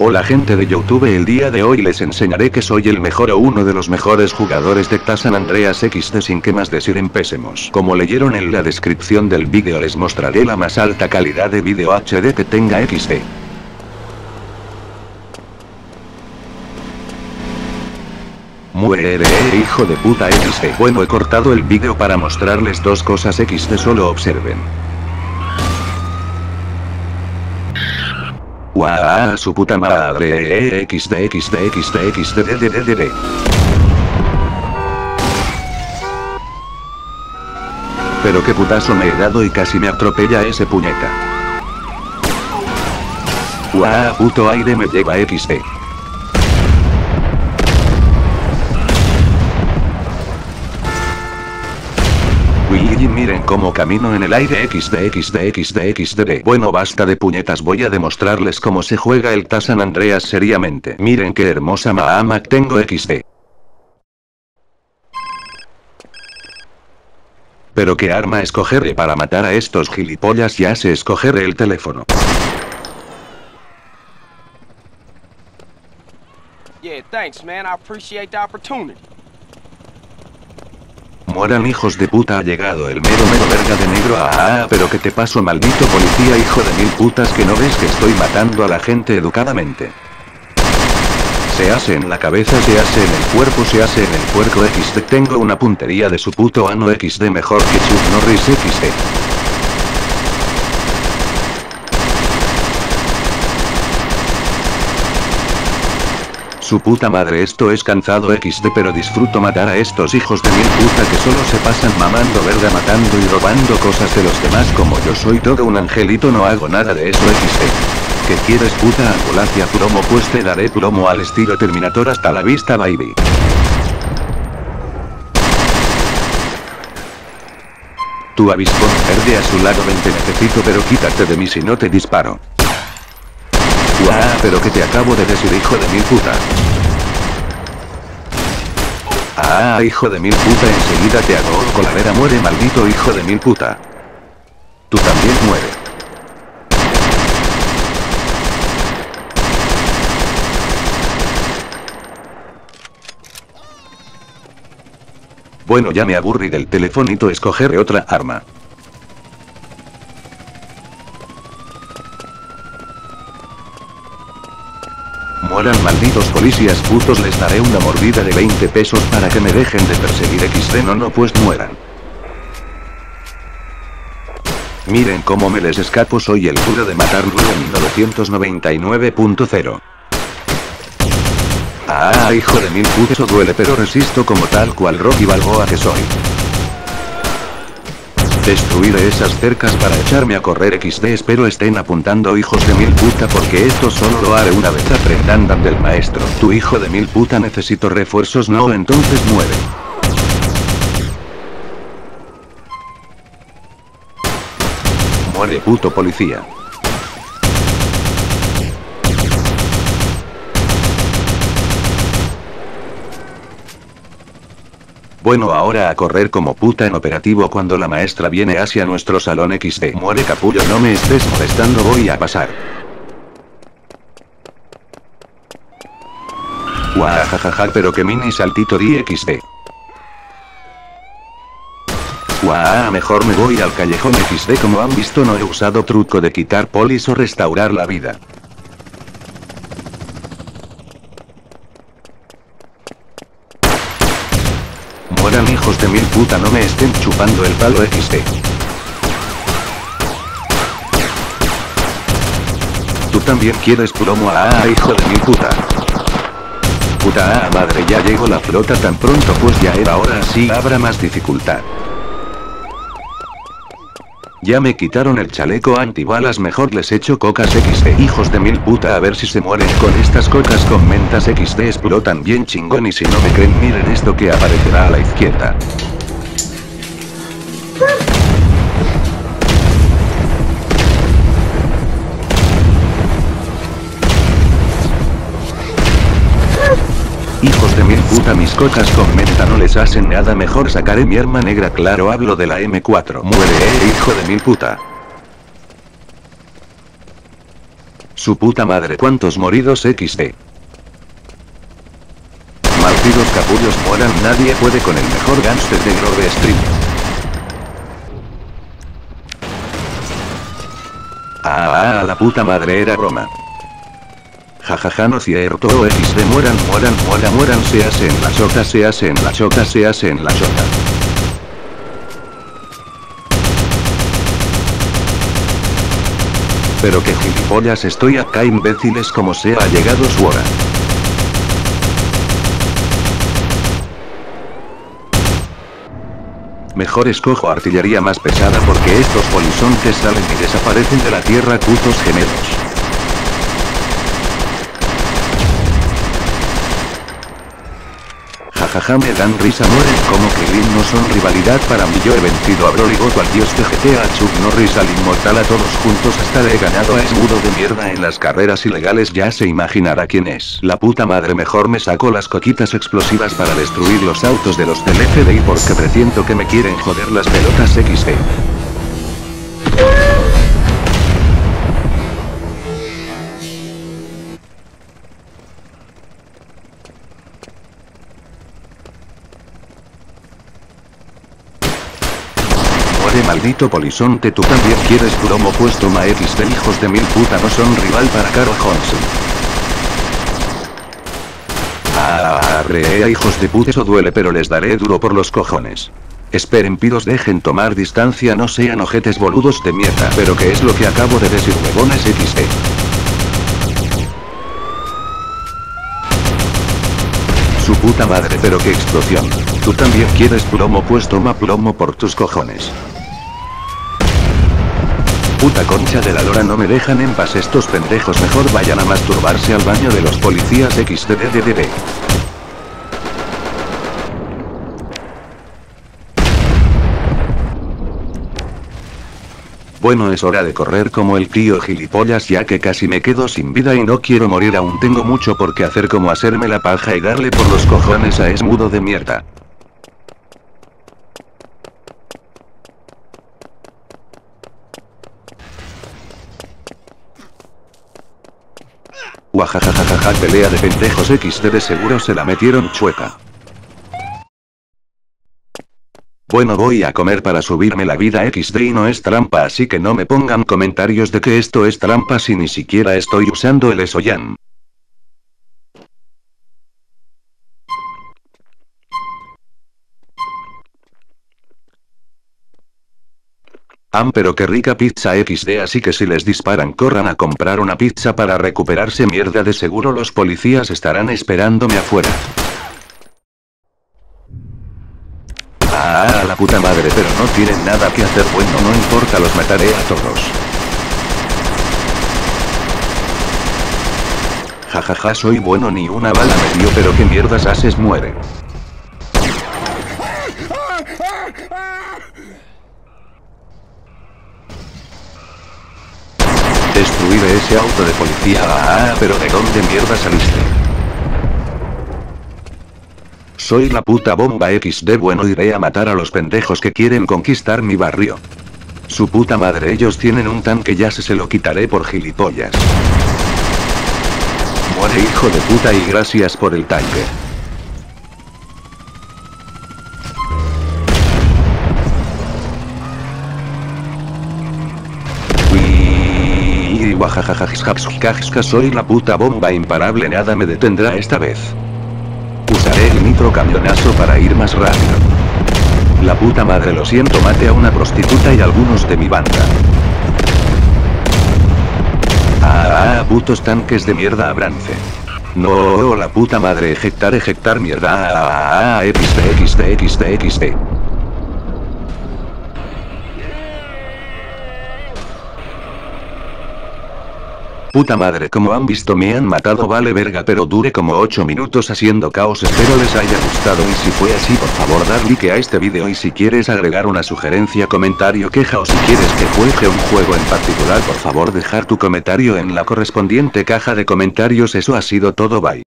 Hola gente de Youtube el día de hoy les enseñaré que soy el mejor o uno de los mejores jugadores de Tasan Andreas XD sin que más decir empecemos. Como leyeron en la descripción del vídeo les mostraré la más alta calidad de vídeo HD que tenga XD. Muere, hijo de puta XD. Bueno he cortado el vídeo para mostrarles dos cosas XD solo observen. Guau, su puta madre, xd, xd, xd, xd, d, d, d, Pero qué putazo me he dado y casi me atropella ese puñeta. Guau, puto aire me lleva xd. Cómo camino en el aire xd Bueno basta de puñetas voy a demostrarles cómo se juega el Tasan Andreas seriamente. Miren qué hermosa Mahamak tengo xd. Pero qué arma escogeré para matar a estos gilipollas ya se escogeré el teléfono. Man. Mueran hijos de puta ha llegado el mero mero verga de negro ah, ah pero que te paso maldito policía hijo de mil putas que no ves que estoy matando a la gente educadamente. Se hace en la cabeza, se hace en el cuerpo, se hace en el puerco XD tengo una puntería de su puto ano XD mejor que Chuck Norris XD. Su puta madre esto es cansado XD pero disfruto matar a estos hijos de mil puta que solo se pasan mamando verga matando y robando cosas de los demás como yo soy todo un angelito no hago nada de eso XD. ¿Qué quieres puta ambulancia plomo pues te daré plomo al estilo Terminator hasta la vista baby. Tu avispón verde a su lado vente necesito pero quítate de mí si no te disparo. Guau, pero que te acabo de decir hijo de mil puta. Ah, hijo de mil puta, enseguida te hago coladera muere maldito hijo de mil puta. Tú también muere. Bueno ya me aburrí del telefonito escogeré otra arma. Mueran malditos policías putos les daré una mordida de 20 pesos para que me dejen de perseguir XD no no pues mueran. Miren cómo me les escapo soy el cura de matar en 1999.0. Ah hijo de mil putos eso duele pero resisto como tal cual Rocky Balboa que soy. Destruiré esas cercas para echarme a correr XD espero estén apuntando hijos de mil puta porque esto solo lo haré una vez aprendan del maestro. Tu hijo de mil puta necesito refuerzos no entonces muere. Muere puto policía. Bueno ahora a correr como puta en operativo cuando la maestra viene hacia nuestro salón XD. Muere capullo no me estés molestando voy a pasar. Guajajaja pero que mini saltito di XD. Mejor me voy al callejón XD como han visto no he usado truco de quitar polis o restaurar la vida. Mueran de mil puta no me estén chupando el palo XD. Tú también quieres plomo ah hijo de mil puta. Puta ah madre ya llegó la flota tan pronto pues ya era hora así habrá más dificultad. Ya me quitaron el chaleco antibalas mejor les echo cocas XD hijos de mil puta a ver si se mueren con estas cocas con mentas XD explotan bien chingón y si no me creen miren esto que aparecerá a la izquierda. Mil puta mis cocas con menta no les hacen nada mejor sacaré mi arma negra claro hablo de la M4 muere eh hijo de mil puta Su puta madre cuántos moridos XD. Malditos capullos mueran nadie puede con el mejor gangster de Grove Street. Ah, ah, la puta madre era broma. Jajaja no cierto XD mueran mueran mueran mueran se hace en la chota se hace en la chota se hace en la chota. Pero que gilipollas estoy acá imbéciles como sea ha llegado su hora. Mejor escojo artillería más pesada porque estos polizontes salen y desaparecen de la tierra putos gemelos. Jaja me dan risa mueren como Krillin no son rivalidad para mí yo he vencido a Broly Goto al dios de GTA a Chuck Norris al inmortal a todos juntos hasta he ganado a Esmudo de mierda en las carreras ilegales ya se imaginará quién es. La puta madre mejor me saco las coquitas explosivas para destruir los autos de los del FBI porque presiento que me quieren joder las pelotas XD. Maldito polizonte tú también quieres promo puesto ma X de hijos de mil puta no son rival para Carl Johnson. Ah, re, hijos de puta eso duele pero les daré duro por los cojones. Esperen pidos dejen tomar distancia no sean ojetes boludos de mierda pero que es lo que acabo de decir huevones XD. Su puta madre pero qué explosión. Tú también quieres plomo pues toma plomo por tus cojones. Puta concha de la lora no me dejan en paz estos pendejos mejor vayan a masturbarse al baño de los policías XDDDD. Bueno es hora de correr como el tío gilipollas ya que casi me quedo sin vida y no quiero morir aún tengo mucho por qué hacer como hacerme la paja y darle por los cojones a esmudo de mierda. Guajajajajaja pelea de pendejos XD de seguro se la metieron chueca. Bueno voy a comer para subirme la vida XD y no es trampa así que no me pongan comentarios de que esto es trampa si ni siquiera estoy usando el Esoyan. Am pero qué rica pizza XD así que si les disparan corran a comprar una pizza para recuperarse mierda de seguro los policías estarán esperándome afuera. Ah, la puta madre pero no tienen nada que hacer bueno no importa los mataré a todos. Jajaja soy bueno ni una bala me dio pero qué mierdas haces muere. Destruir auto de policía. Ah, pero ¿de dónde mierda saliste? Soy la puta bomba XD bueno iré a matar a los pendejos que quieren conquistar mi barrio. Su puta madre ellos tienen un tanque ya se se lo quitaré por gilipollas. Muere hijo de puta y gracias por el tanque. Guajajajajajajajaja soy la puta bomba imparable nada me detendrá esta vez. Usaré el nitro camionazo para ir más rápido. La puta madre lo siento mate a una prostituta y algunos de mi banda. Ah, ah putos tanques de mierda abrance. No, la puta madre ejectar ejectar mierda. Ah, ah, ah, xd xd xd xd. Puta madre como han visto me han matado vale verga pero dure como 8 minutos haciendo caos espero les haya gustado y si fue así por favor dar like a este video y si quieres agregar una sugerencia comentario queja o si quieres que juegue un juego en particular por favor dejar tu comentario en la correspondiente caja de comentarios eso ha sido todo bye.